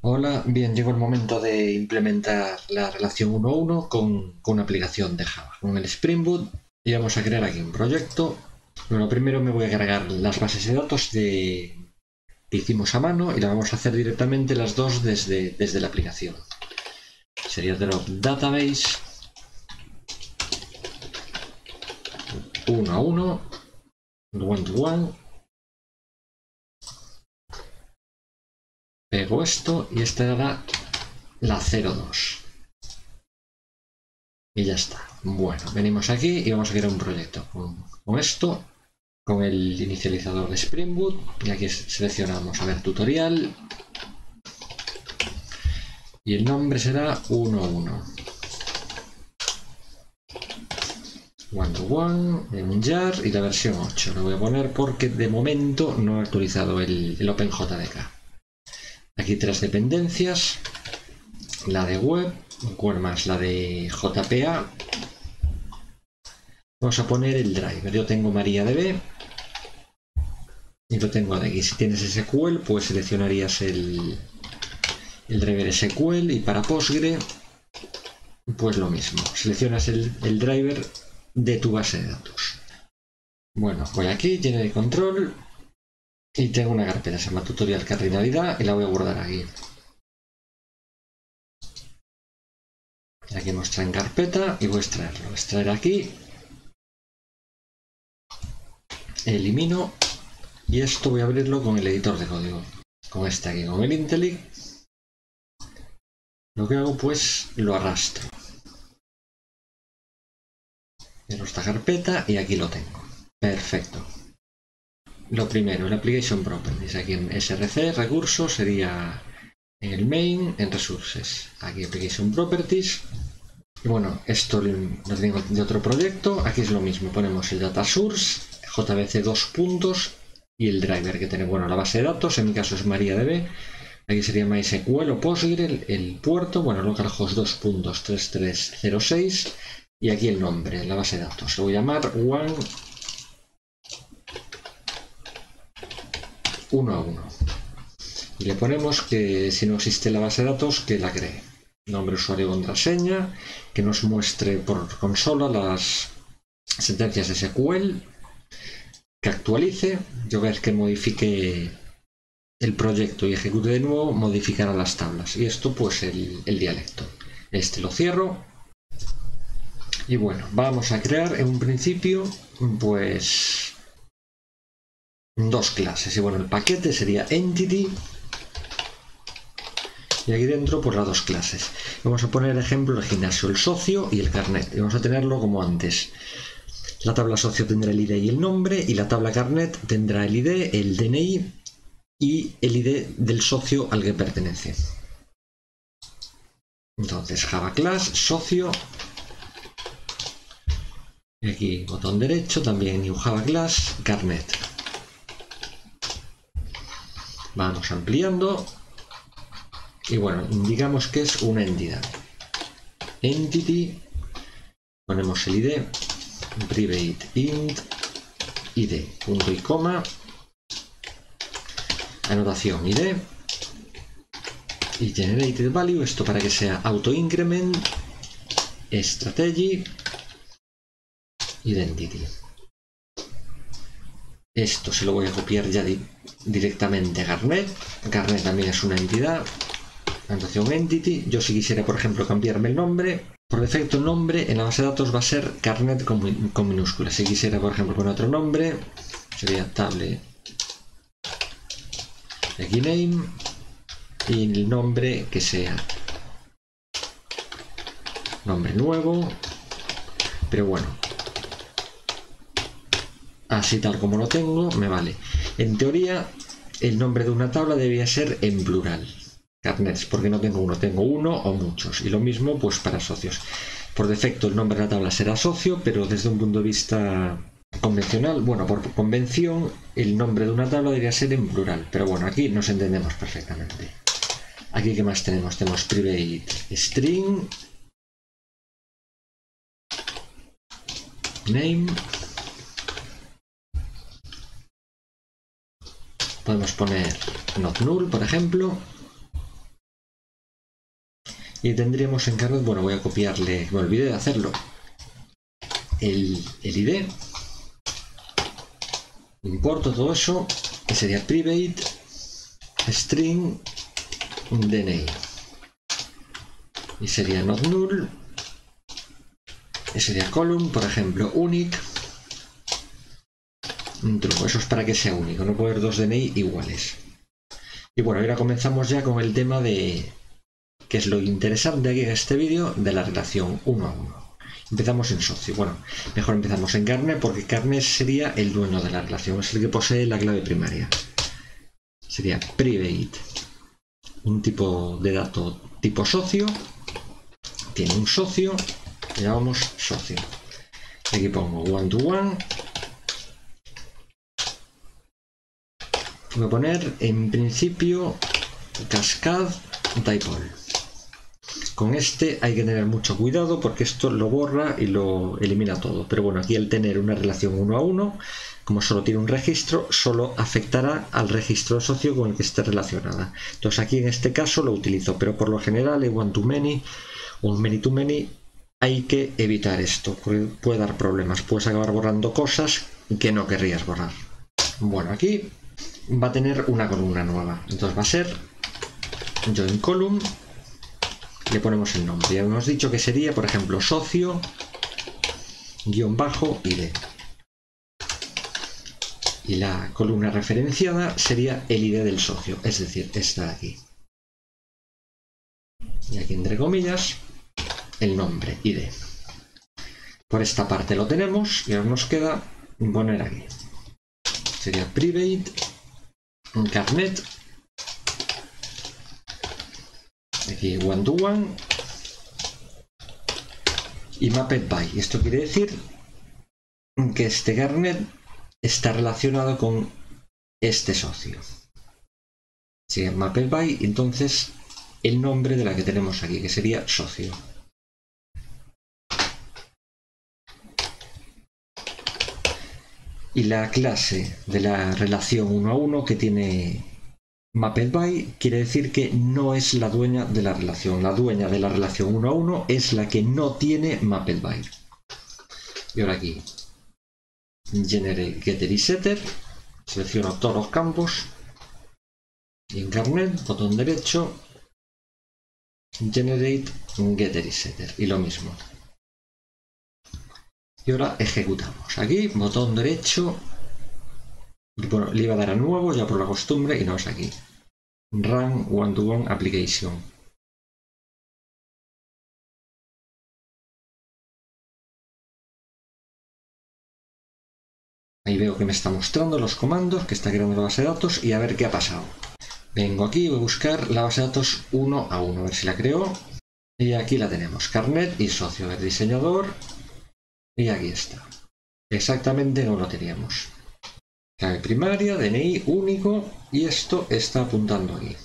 Hola, bien, llegó el momento de implementar la relación 1-1 con, con, una aplicación de Java, con el Spring Boot, y vamos a crear aquí un proyecto. Bueno, primero me voy a cargar las bases de datos de, que hicimos a mano y la vamos a hacer directamente las dos desde, desde la aplicación. Sería drop database 1 a 1, one to one, Pego esto y esta era la 02. Y ya está. Bueno, venimos aquí y vamos a crear un proyecto. Con, esto, con el inicializador de Spring Boot. Y aquí seleccionamos, a ver, tutorial. Y el nombre será 11. One to one, en jar y la versión 8. Lo voy a poner porque de momento no he actualizado el, el OpenJDK. Aquí tres dependencias. La de web, cuál más, la de JPA. Vamos a poner el driver. Yo tengo MariaDB y lo tengo de aquí. Si tienes SQL, pues seleccionarías el, el driver SQL y para Postgre, pues lo mismo. Seleccionas el, el driver de tu base de datos. Bueno, voy aquí, tiene de control, y tengo una carpeta, se llama tutorial cardinalidad y la voy a guardar aquí. Aquí muestra en carpeta y voy a extraerlo. Extraer aquí. Elimino. Y esto voy a abrirlo con el editor de código. Con este aquí, con el Intelic. Lo que hago pues lo arrastro. En esta carpeta y aquí lo tengo. Perfecto. Lo primero, el Application Properties. Aquí en SRC, recursos, sería el main, en resources. Aquí Application Properties. Y bueno, esto lo tengo de otro proyecto. Aquí es lo mismo. Ponemos el data source, JBC dos puntos y el driver que tiene, bueno, la base de datos. En mi caso es MariaDB. Aquí sería MySQL o Postgre, el puerto, bueno, localhost 2.3306 y aquí el nombre, la base de datos. Lo voy a llamar one uno a uno. Y le ponemos que si no existe la base de datos, que la cree. Nombre, usuario, contraseña, que nos muestre por consola las sentencias de SQL, que actualice, yo vez que modifique el proyecto y ejecute de nuevo, modificará las tablas. Y esto pues el, el dialecto. Este lo cierro. Y bueno, vamos a crear en un principio pues dos clases. Y bueno, el paquete sería entity. Y aquí dentro, pues las dos clases. Vamos a poner ejemplo el gimnasio, el socio y el carnet. Y vamos a tenerlo como antes. La tabla socio tendrá el ID y el nombre. Y la tabla carnet tendrá el ID, el DNI y el ID del socio al que pertenece. Entonces, Java Class, socio. Y aquí, botón derecho, también New Java Class, Carnet. Vamos ampliando. Y bueno, indicamos que es una entidad. Entity. Ponemos el ID. Private int. ID. Punto y coma. Anotación ID. Y generated value. Esto para que sea auto increment. Strategy. Identity. Esto se lo voy a copiar ya directamente a Garnet. Garnet también es una entidad. Anotación Entity. Yo si quisiera, por ejemplo, cambiarme el nombre, por defecto nombre en la base de datos va a ser Carnet con, minúsculas. Si quisiera, por ejemplo, poner otro nombre, sería table aquí name y el nombre que sea nombre nuevo pero bueno así tal como lo tengo, me vale. En teoría, el nombre de una tabla debía ser en plural. Carnets, porque no tengo uno, tengo uno o muchos. Y lo mismo pues para socios. Por defecto el nombre de la tabla será socio, pero desde un punto de vista convencional, bueno, por convención, el nombre de una tabla debería ser en plural. Pero bueno, aquí nos entendemos perfectamente. Aquí, ¿qué más tenemos? Tenemos private string, name, Podemos poner not null, por ejemplo. Y tendríamos en Carnet, bueno, voy a copiarle, me olvidé de hacerlo, el, el ID. Importo todo eso, que sería private string DNI. Y sería not null. Y sería column, por ejemplo, unique. True. Eso es para que sea único, no haber dos DNI iguales. Y bueno, ahora comenzamos ya con el tema de, que es lo interesante aquí en este vídeo, de la relación uno a uno. Empezamos en socio. Bueno, mejor empezamos en carne porque carne sería el dueño de la relación, es el que posee la clave primaria. Sería private, un tipo de dato tipo socio, tiene un socio, le llamamos socio. Aquí pongo one to one. Voy a poner en principio cascade dipole. Con este hay que tener mucho cuidado porque esto lo borra y lo elimina todo. Pero bueno, aquí al tener una relación uno a uno, como solo tiene un registro, solo afectará al registro socio con el que esté relacionada. Entonces aquí en este caso lo utilizo, pero por lo general en one to many o many to many hay que evitar esto, puede dar problemas. Puedes acabar borrando cosas que no querrías borrar. Bueno, aquí va a tener una columna nueva. Entonces va a ser join column le ponemos el nombre. Ya hemos dicho que sería, por ejemplo, socio guion bajo ID. Y la columna referenciada sería el ID del socio, es decir, esta de aquí. Y aquí entre comillas, el nombre, ID. Por esta parte lo tenemos y ahora nos queda poner aquí. Sería private, carnet aquí one to one y mapped by. Esto quiere decir que este Garnet está relacionado con este socio. Si es mapped by, entonces el nombre de la que tenemos aquí, que sería socio. Y la clase de la relación uno a uno que tiene Mapped quiere decir que no es la dueña de la relación. La dueña de la relación uno a uno es la que no tiene Mapped. Y ahora aquí, Generate Getter y Setter. Selecciono todos los campos. Y en botón derecho, Generate Getter y Setter. Y lo mismo. Y ahora ejecutamos. Aquí, botón derecho, bueno, le iba a dar a nuevo ya por la costumbre y no es aquí. Run one-to-one application. Ahí veo que me está mostrando los comandos, que está creando la base de datos y a ver qué ha pasado. Vengo aquí y voy a buscar la base de datos uno a uno, a ver si la creo. Y aquí la tenemos, carnet y socio, del diseñador. Y aquí está. Exactamente como lo teníamos. Clave primaria, DNI único y esto está apuntando aquí.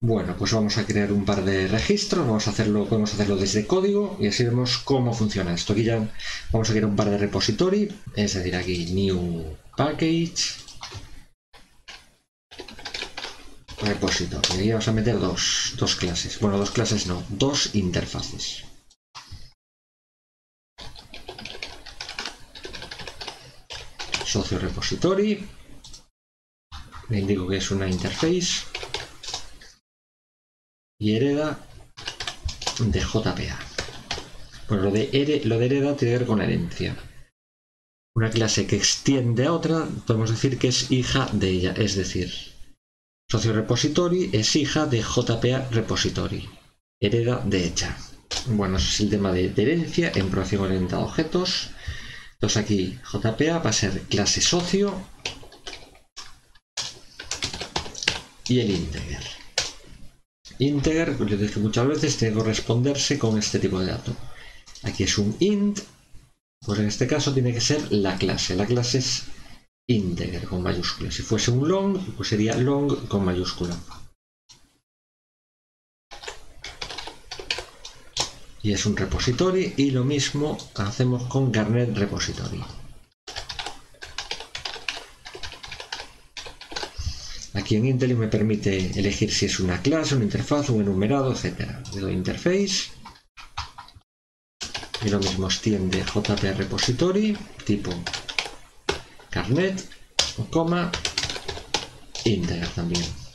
Bueno, pues vamos a crear un par de registros, vamos a hacerlo, podemos hacerlo desde código y así vemos cómo funciona esto. Aquí ya vamos a crear un par de repository, es decir, aquí new package repository. Y ahí vamos a meter dos, dos clases, bueno, dos clases no, dos interfaces. Socio repository. Le indico que es una interface. Y hereda de JPA. Bueno, lo de, lo de hereda tiene que ver con herencia. Una clase que extiende a otra, podemos decir que es hija de ella. Es decir, socio repository es hija de JPA repository. Hereda de ella. Bueno, eso es el tema de, de herencia en programación orientada a objetos. Entonces aquí JPA va a ser clase socio y el integer. Integer, como les dije muchas veces, tiene que corresponderse con este tipo de dato. Aquí es un int, pues en este caso tiene que ser la clase. La clase es integer con mayúscula. Si fuese un long, pues sería long con mayúscula. Y es un repository y lo mismo hacemos con Garnet Repository. Aquí en Intel me permite elegir si es una clase, una interfaz, un enumerado, etc. Le doy Interface. Y lo mismo extiende JP Repository, tipo carnet, coma, integer también.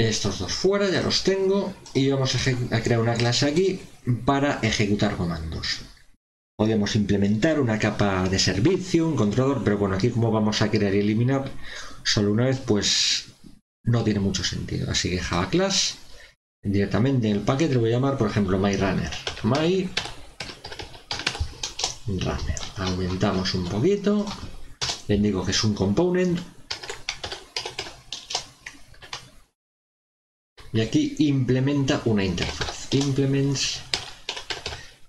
Estos dos fuera, ya los tengo. Y vamos a, crear una clase aquí para ejecutar comandos. Podemos implementar una capa de servicio, un controlador, pero bueno, aquí como vamos a crear y eliminar solo una vez, pues no tiene mucho sentido. Así que Java Class, directamente en el paquete lo voy a llamar, por ejemplo, MyRunner. My Runner. Aumentamos un poquito. Le digo que es un component Y aquí implementa una interfaz. Implements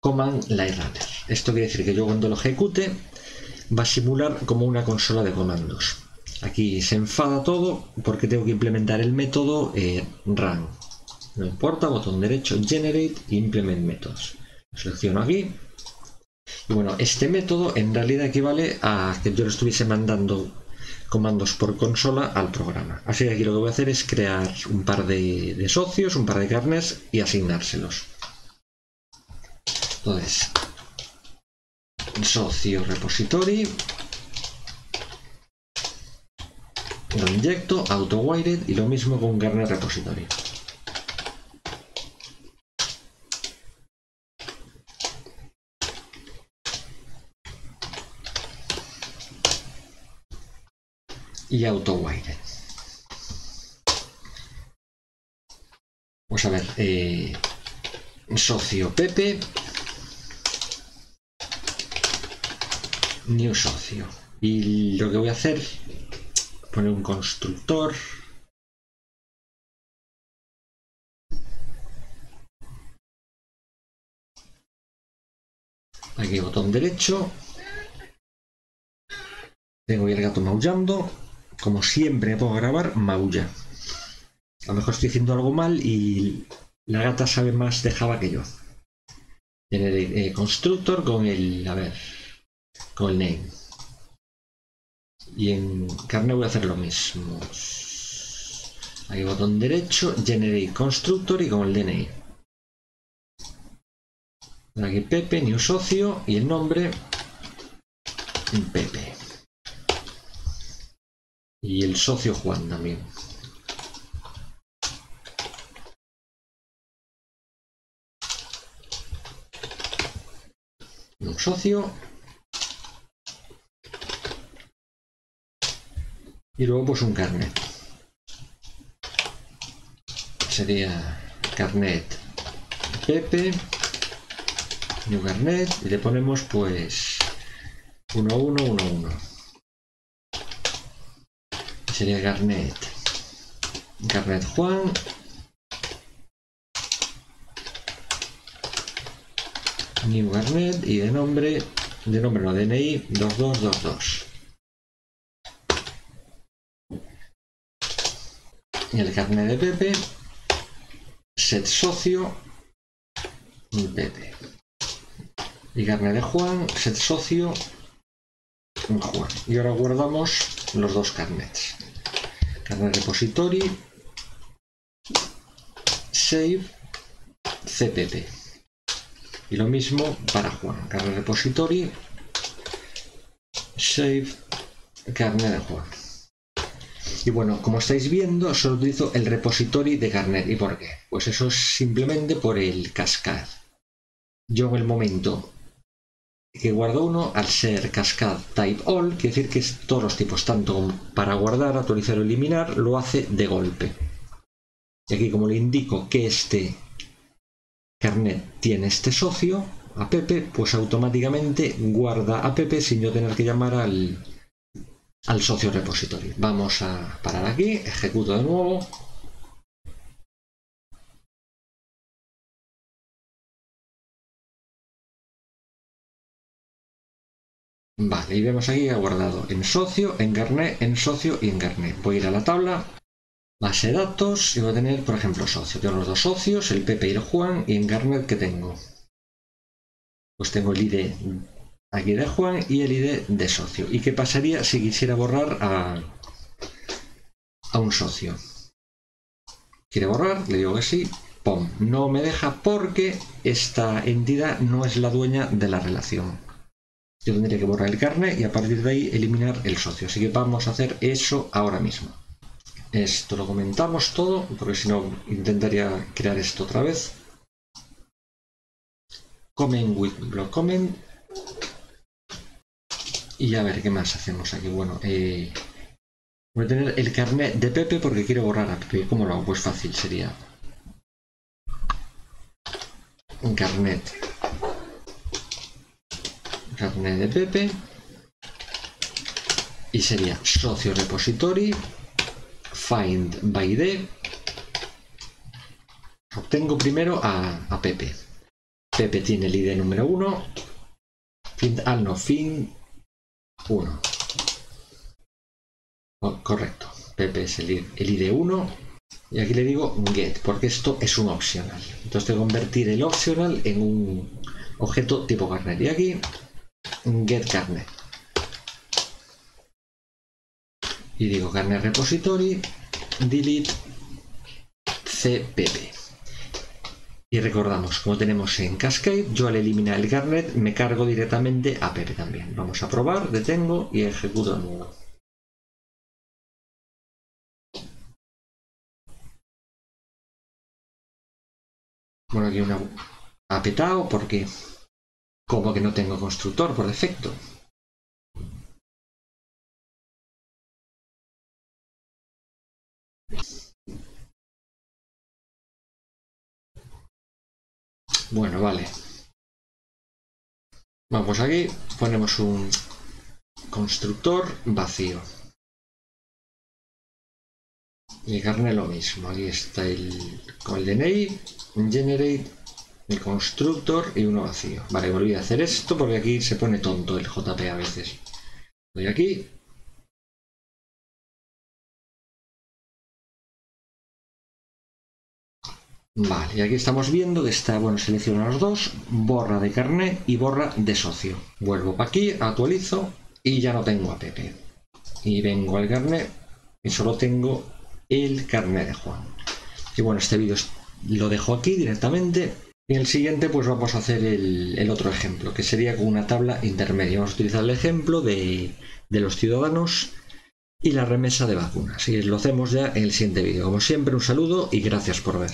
command line runner. Esto quiere decir que yo cuando lo ejecute va a simular como una consola de comandos. Aquí se enfada todo porque tengo que implementar el método eh, run. No importa, botón derecho, generate, implement methods. Selecciono aquí. Y bueno, este método en realidad equivale a que yo lo estuviese mandando comandos por consola al programa. Así que aquí lo que voy a hacer es crear un par de, socios, un par de carnes y asignárselos. Entonces, socio repository, lo inyecto, auto wired y lo mismo con carnet repository. Y AutoWire. Vamos a ver, eh, socio Pepe, new socio. Y lo que voy a hacer, poner un constructor. Aquí botón derecho. Tengo el gato maullando como siempre me pongo a grabar, maulla. A lo mejor estoy haciendo algo mal y la gata sabe más de Java que yo. Tiene el constructor con el, a ver, con el name. Y en carne voy a hacer lo mismo. Aquí botón derecho, generate constructor y con el DNI. Aquí Pepe, new socio y el nombre Pepe. Y el socio Juan también. Un socio. Y luego pues un carnet. Sería carnet Pepe. New carnet. Y le ponemos pues 1111 sería Garnet. Garnet Juan. New Garnet y de nombre, de nombre no, DNI 2222. Y el carnet de Pepe, set socio, Pepe. Y carnet de Juan, set socio, Juan. Y ahora guardamos los dos carnets. Carnet repository, save, cpp. Y lo mismo para Juan. Carnet repository, save, carnet de Juan. Y bueno, como estáis viendo, solo utilizo el repository de carnet. ¿Y por qué? Pues eso es simplemente por el cascade. Yo en el momento que guardo uno, al ser cascade type all, quiere decir que es todos los tipos, tanto para guardar, actualizar o eliminar, lo hace de golpe. Y aquí como le indico que este carnet tiene este socio, a Pepe, pues automáticamente guarda a Pepe sin yo tener que llamar al, al socio repository. Vamos a parar aquí, ejecuto de nuevo. Vale, y vemos aquí que guardado en socio, en carnet, en socio y en carnet. Voy a ir a la tabla, base de datos y voy a tener, por ejemplo, socio. Tengo los dos socios, el Pepe y el Juan, y en carnet que tengo. Pues tengo el ID aquí de Juan y el ID de socio. ¿Y qué pasaría si quisiera borrar a, a un socio? ¿Quiere borrar? Le digo que sí. ¡Pum! No me deja porque esta entidad no es la dueña de la relación. Yo tendría que borrar el carnet y a partir de ahí eliminar el socio. Así que vamos a hacer eso ahora mismo. Esto lo comentamos todo, porque si no intentaría crear esto otra vez. Comment with block comment. Y a ver qué más hacemos aquí. Bueno, eh, voy a tener el carnet de Pepe porque quiero borrar a Pepe. ¿Cómo lo hago? Pues fácil sería. Un carnet carnet de Pepe. Y sería socio repository find by d. Obtengo primero a, Pepe. Pepe tiene el ID número 1 find al no fin 1 correcto. Pepe es el, ID 1 y aquí le digo get porque esto es un opcional. Entonces tengo convertir el opcional en un objeto tipo carnet. Y aquí get carnet. Y digo carnet repository, delete cpp. Y recordamos, como tenemos en Cascade, yo al eliminar el carnet me cargo directamente a Pepe también. Vamos a probar, detengo y ejecuto nuevo. Bueno, aquí una apetado porque como que no tengo constructor por defecto. Bueno, vale. Vamos aquí, ponemos un constructor vacío. Y carne lo mismo. Aquí está el, con el DNI, generate el constructor y uno vacío. Vale, volví a hacer esto porque aquí se pone tonto el JP a veces. Voy aquí. Vale, y aquí estamos viendo que está, bueno, selecciono los dos, borra de carnet y borra de socio. Vuelvo para aquí, actualizo y ya no tengo a Pepe. Y vengo al carnet y solo tengo el carnet de Juan. Y bueno, este vídeo lo dejo aquí directamente en el siguiente pues vamos a hacer el, otro ejemplo, que sería con una tabla intermedia. Vamos a utilizar el ejemplo de, de los ciudadanos y la remesa de vacunas. Y lo hacemos ya en el siguiente vídeo. Como siempre, un saludo y gracias por ver.